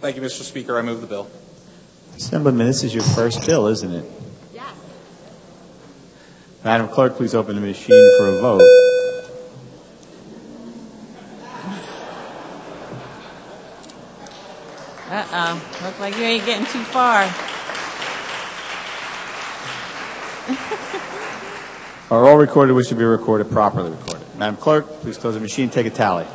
Thank you, Mr. Speaker. I move the bill. Assemblyman, this is your first bill, isn't it? Yes. Madam Clerk, please open the machine for a vote. Uh-oh. Looks like you ain't getting too far. Are all recorded We should be recorded properly recorded? Madam Clerk, please close the machine, take a tally.